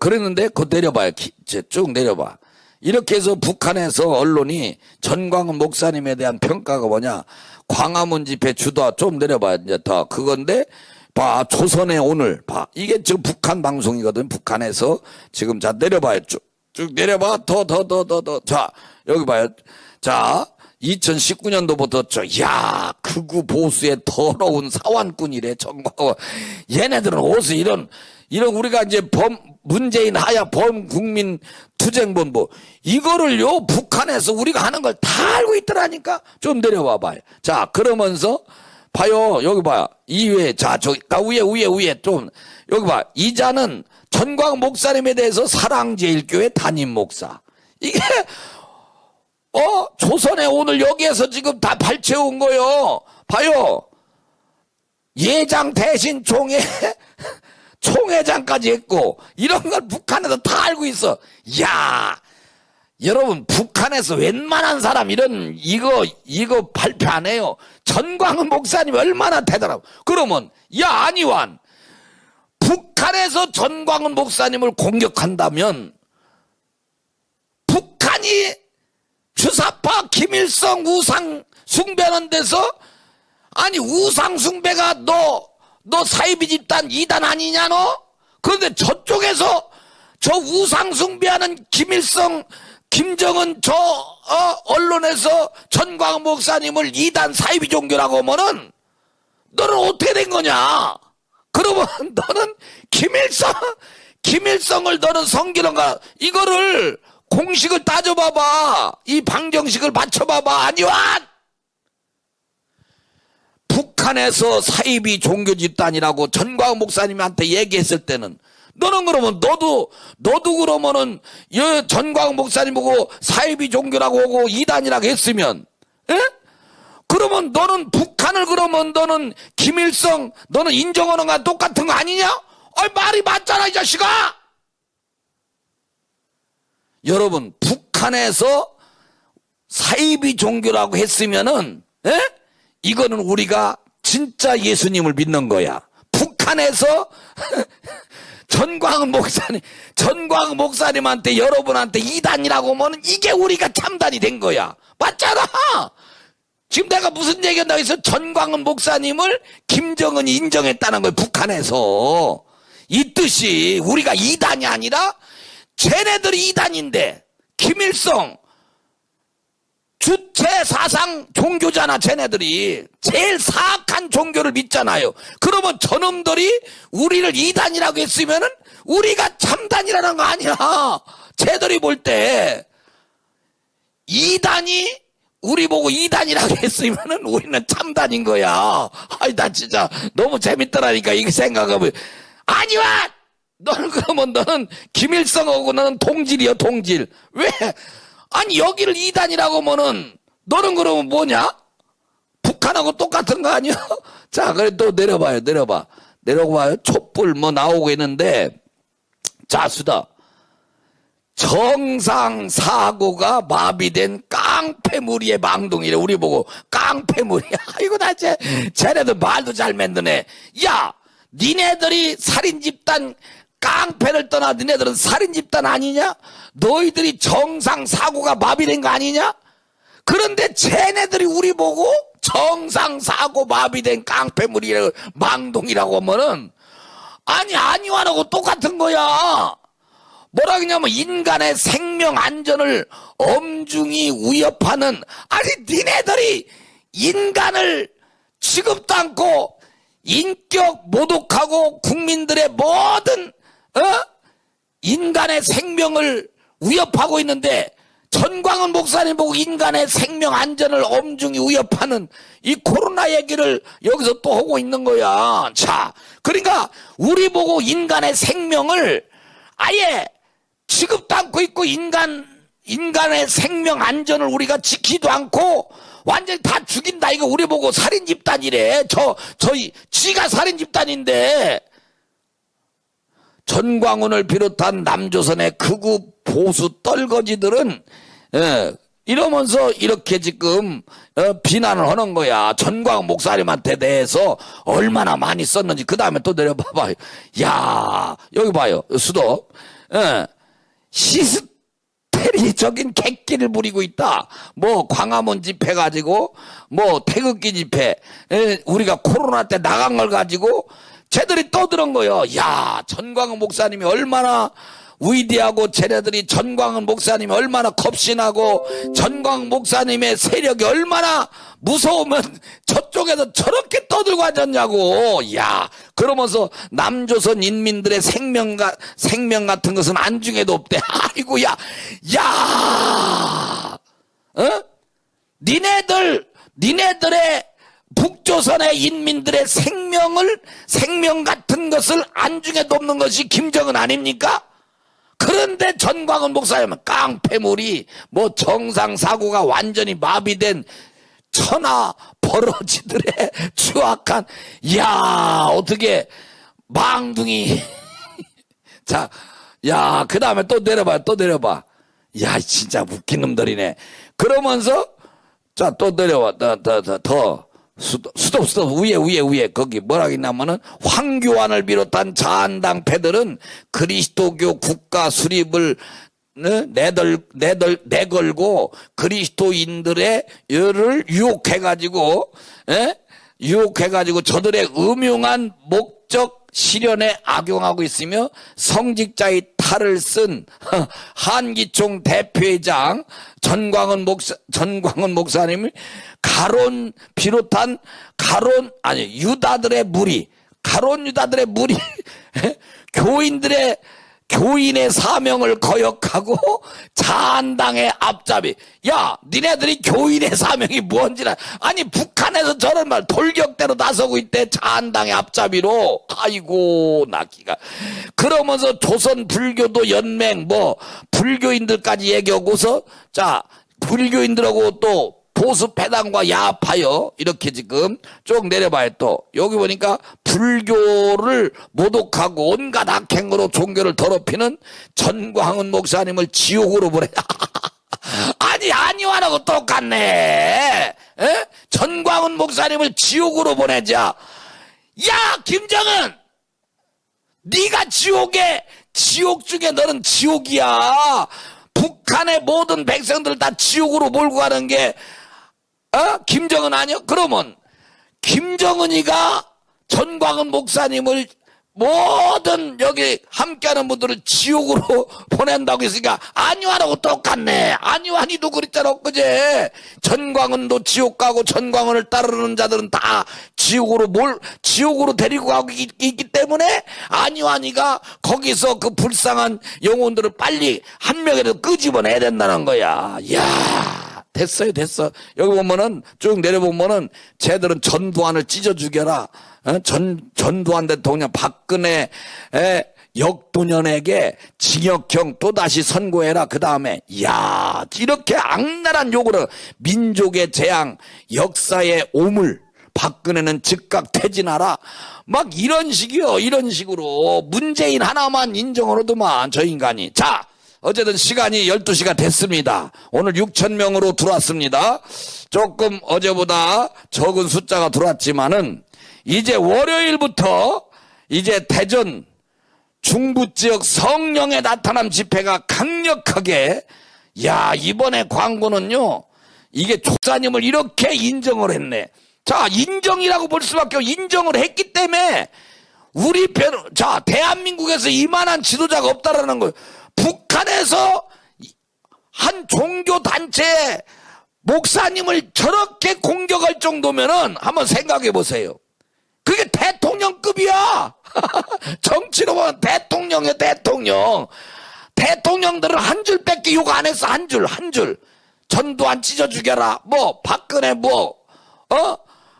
그랬는데 그 내려봐요. 기, 쭉 내려봐. 이렇게 해서 북한에서 언론이 전광훈 목사님에 대한 평가가 뭐냐. 광화문 집회 주도 좀 내려봐요. 이제 더 그건데 봐 조선의 오늘 봐 이게 지금 북한 방송이거든 북한에서 지금 자 내려봐요 쭉, 쭉 내려봐 더 더 더 더 더 자 여기 봐요 자 2019년도부터 저야 극우 보수의 더러운 사완꾼이래 정광훈 얘네들은 어디서 이런 이런 우리가 이제 범 문재인 하야 범국민 투쟁본부. 이거를요 북한에서 우리가 하는 걸 다 알고 있더라니까? 좀 내려와 봐요. 자 그러면서 봐요. 여기 봐요. 이외 자 저기 아, 위에 위에 위에 좀 여기 봐 이자는 전광 목사님에 대해서 사랑제일교회 담임 목사. 이게 어 조선에 오늘 여기에서 지금 다 발췌온 거요. 봐요. 예장 대신 총회 총회장까지 했고 이런 걸 북한에서 다 알고 있어. 야 여러분 북한에서 웬만한 사람 이런 이거 이거 발표 안 해요. 전광훈 목사님 얼마나 대단하고 그러면 야 안희환 북한에서 전광훈 목사님을 공격한다면 북한이 주사파 김일성 우상 숭배하는 데서 아니 우상 숭배가 너 너 사이비 집단 이단 아니냐 너? 그런데 저쪽에서 저 우상 숭배하는 김일성 김정은 저 어, 언론에서 전광 목사님을 이단 사이비 종교라고 하면은 너는 어떻게 된 거냐? 그러면 너는 김일성 김일성을 너는 성기는가 이거를 공식을 따져봐봐 이 방정식을 맞춰봐봐 아니와 북한에서 사이비 종교 집단이라고 전광 목사님한테 얘기했을 때는 너는 그러면 너도 너도 그러면은 전광 목사님 보고 사이비 종교라고 하고 이단이라고 했으면 에? 그러면 너는 북한을 그러면 너는 김일성 너는 인정하는 거 똑같은 거 아니냐? 어 말이 맞잖아 이 자식아. 여러분 북한에서 사이비 종교라고 했으면은 에? 이거는 우리가 진짜 예수님을 믿는 거야. 북한에서 전광훈 목사님, 전광훈 목사님한테 여러분한테 이단이라고 하면 이게 우리가 참단이 된 거야. 맞잖아! 지금 내가 무슨 얘기한다고 해서 전광훈 목사님을 김정은이 인정했다는 거예요. 북한에서. 이 뜻이 우리가 이단이 아니라 쟤네들이 이단인데 김일성 주체 사상 종교잖아 쟤네들이 제일 사악한 종교를 믿잖아요. 그러면 저놈들이 우리를 이단이라고 했으면 은 우리가 참단이라는 거 아니야. 쟤들이 볼 때 이단이 우리 보고 이단이라고 했으면 은 우리는 참단인 거야. 아이 나 진짜 너무 재밌더라니까 이게 생각하면. 아니야 너는 그러면 너는 김일성하고 너는 동질이야 동질. 왜 아니 여기를 이단이라고 하면은 너는 그러면 뭐냐? 북한하고 똑같은 거 아니야? 자, 그래 또 내려봐요. 내려봐. 내려봐요. 촛불 뭐 나오고 있는데 자수다. 정상 사고가 마비된 깡패무리의 망둥이래. 우리 보고 깡패무리야. 아이고 나 쟤, 쟤네들 말도 잘 만드네. 야, 니네들이 살인 집단 깡패를 떠나 너네들은 살인 집단 아니냐? 너희들이 정상 사고가 마비된 거 아니냐? 그런데 쟤네들이 우리 보고 정상 사고 마비된 깡패물이라고 망동이라고 하면은 아니 아니와라고 똑같은 거야. 뭐라 그러냐면 인간의 생명 안전을 엄중히 위협하는 아니 니네들이 인간을 취급도 않고 인격 모독하고 국민들의 모든 어? 인간의 생명을 위협하고 있는데 전광훈 목사님 보고 인간의 생명 안전을 엄중히 위협하는 이 코로나 얘기를 여기서 또 하고 있는 거야. 자, 그러니까 우리 보고 인간의 생명을 아예 취급도 않고 있고 인간 인간의 생명 안전을 우리가 지키도 않고 완전히 다 죽인다 이거 우리 보고 살인 집단이래. 저 저희 지가 살인 집단인데 전광훈을 비롯한 남조선의 극우 보수 떨거지들은 예, 이러면서 이렇게 지금 어, 비난을 하는 거야. 전광훈 목사님한테 대해서 얼마나 많이 썼는지 그 다음에 또 내려봐봐요. 야 여기 봐요. 수도 어, 시스테리적인 객기를 부리고 있다. 뭐 광화문 집회 가지고 뭐 태극기 집회 에, 우리가 코로나 때 나간 걸 가지고 쟤들이 떠드는 거요. 야 전광훈 목사님이 얼마나 위대하고 쟤네들이 전광훈 목사님이 얼마나 겁신하고 전광훈 목사님의 세력이 얼마나 무서우면 저쪽에서 저렇게 떠들고 앉았냐고. 야, 그러면서 남조선 인민들의 생명가, 생명 같은 것은 안중에도 없대. 아이고, 야, 야, 어? 니네들, 니네들의 북조선의 인민들의 생명을, 생명 같은 것을 안중에도 없는 것이 김정은 아닙니까? 그런데 전광훈 목사님은 깡패물이 뭐 정상 사고가 완전히 마비된 천하 버러지들의 추악한 야 어떻게 망둥이. 자야 그 다음에 또 내려봐 또 내려봐. 야 진짜 웃긴 놈들이네. 그러면서 자 또 내려와 더더더 수도, 수도, 수도, 위에, 위에, 위에, 거기 뭐라 했냐면은, 황교안을 비롯한 자한당 패들은 그리스도교 국가 수립을 내들, 내들, 내걸고 그리스도인들의 열을 유혹해가지고, 에? 유혹해가지고 저들의 음흉한 목적 실현에 악용하고 있으며 성직자의 탈을 쓴 한기총 대표회장 전광훈 목사, 전광훈 목사님이 가론 비롯한 가론, 아니, 유다들의 무리, 가론 유다들의 무리, 교인들의 교인의 사명을 거역하고 자한당의 앞잡이. 야, 니네들이 교인의 사명이 뭔지라. 아니, 북한에서 저런 말 돌격대로 나서고 있대. 자한당의 앞잡이로. 아이고, 나기가. 그러면서 조선 불교도 연맹, 뭐, 불교인들까지 얘기하고서, 자, 불교인들하고 또 보수 패당과 야파요. 이렇게 지금 쭉 내려봐요 또. 여기 보니까 불교를 모독하고 온갖 악행으로 종교를 더럽히는 전광훈 목사님을 지옥으로 보내. 아니 아니와라고 똑같네. 에? 전광훈 목사님을 지옥으로 보내자. 야 김정은 네가 지옥에 지옥 중에 너는 지옥이야. 북한의 모든 백성들 다 지옥으로 몰고 가는 게 어? 김정은 아니요? 그러면 김정은이가 전광훈 목사님을 모든 여기 함께하는 분들을 지옥으로 보낸다고 했으니까 안유환하고 똑같네. 안유환이도 그랬잖아 그제 전광훈도 지옥 가고 전광훈을 따르는 자들은 다 지옥으로 뭘 지옥으로 데리고 가고 있, 있기 때문에 안유환이가 거기서 그 불쌍한 영혼들을 빨리 한 명이라도 끄집어내야 된다는 거야. 야. 됐어요, 됐어. 여기 보면은 쭉 내려보면은 쟤들은 전두환을 찢어 죽여라. 어? 전 전두환 대통령 박근혜 역도년에게 징역형 또 다시 선고해라. 그 다음에, 야 이렇게 악랄한 욕으로 민족의 재앙, 역사의 오물, 박근혜는 즉각 퇴진하라. 막 이런 식이요. 이런 식으로 문재인 하나만 인정을 하더만, 저 인간이. 자, 어쨌든 시간이 12시가 됐습니다. 오늘 6천 명으로 들어왔습니다. 조금 어제보다 적은 숫자가 들어왔지만은 이제 월요일부터 이제 대전 중부 지역 성령의 나타남 집회가 강력하게 야 이번에 광고는요 이게 족사님을 이렇게 인정을 했네 자 인정이라고 볼 수밖에 없 인정을 했기 때문에 우리 자 대한민국에서 이만한 지도자가 없다라는 거예요 북한에서 한 종교 단체 목사님을 저렇게 공격할 정도면은 한번 생각해 보세요. 그게 대통령급이야. 정치로 보면 대통령이야, 대통령. 대통령들은 한 줄밖에 욕안 했어, 한 줄, 한 줄. 전두환 찢어 죽여라. 뭐, 박근혜 뭐, 어?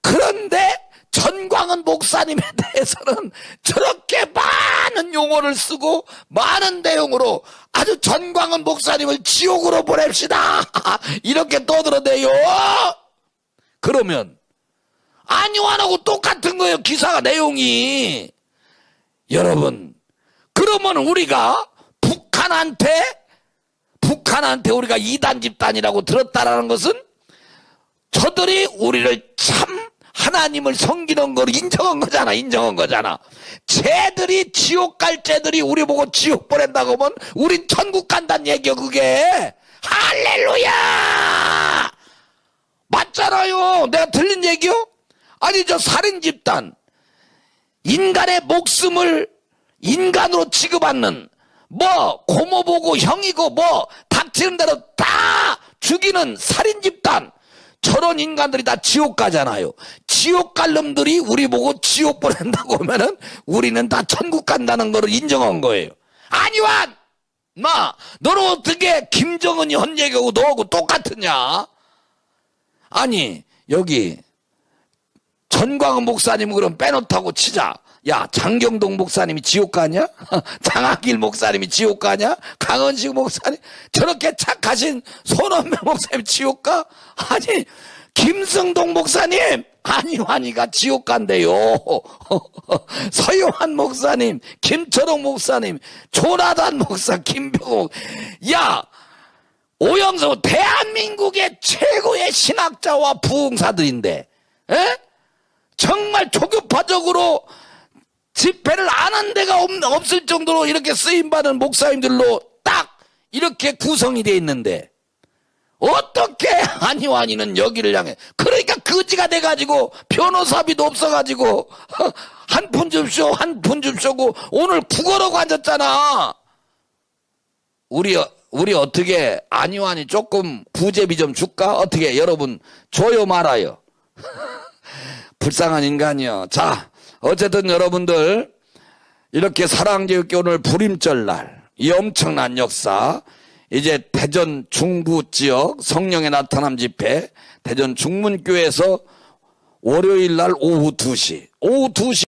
그런데 전광은 목사님에 대해서는 저렇게 많은 용어를 쓰고 많은 내용으로 아주 전광은 목사님을 지옥으로 보냅시다. 이렇게 떠들어대요. 그러면 안유환하고 똑같은 거예요. 기사가 내용이. 여러분, 그러면 우리가 북한한테 북한한테 우리가 이단 집단이라고 들었다라는 것은 저들이 우리를 참 하나님을 섬기는 걸 인정한 거잖아 인정한 거잖아. 쟤들이 지옥 갈 쟤들이 우리 보고 지옥 보낸다고 하면 우린 천국 간다는 얘기야 그게. 할렐루야! 맞잖아요. 내가 들린 얘기요? 아니 저 살인 집단 인간의 목숨을 인간으로 취급하는 뭐 고모 보고 형이고 뭐 닥치는 대로 다 죽이는 살인 집단 저런 인간들이 다 지옥 가잖아요. 지옥 갈 놈들이 우리 보고 지옥 보낸다고 하면은 우리는 다 천국 간다는 거를 인정한 거예요. 아니완! 마, 너는 어떻게 김정은이 헌 얘기하고 너하고 똑같으냐? 아니, 여기 전광훈 목사님 그럼 빼놓다고 치자. 야, 장경동 목사님이 지옥 가냐? 장학일 목사님이 지옥 가냐? 강원식 목사님? 저렇게 착하신 손원명 목사님 지옥 가? 아니, 김승동 목사님! 한이환이가 지옥 간대요. 서요한 목사님, 김철옥 목사님, 조나단 목사, 김병옥. 야! 오영수 대한민국의 최고의 신학자와 부흥사들인데, 에? 정말 조교파적으로 집회를 안 한 데가 없, 없을 정도로 이렇게 쓰임받은 목사님들로 딱 이렇게 구성이 돼 있는데 어떻게 한이완이는 여기를 향해. 그러니까 거지가 돼가지고 변호사비도 없어가지고 한 푼 줍쇼 한 푼 줍쇼고 오늘 국어라고 앉았잖아. 우리 우리 어떻게 안이완이 조금 부제비 좀 줄까? 어떻게? 여러분 줘요 말아요. 불쌍한 인간이요. 자 어쨌든 여러분들 이렇게 사랑제육교 오늘 불임절 날 이 엄청난 역사 이제 대전 중부 지역 성령의 나타남 집회 대전 중문교에서 월요일 날 오후 2시 오후 2시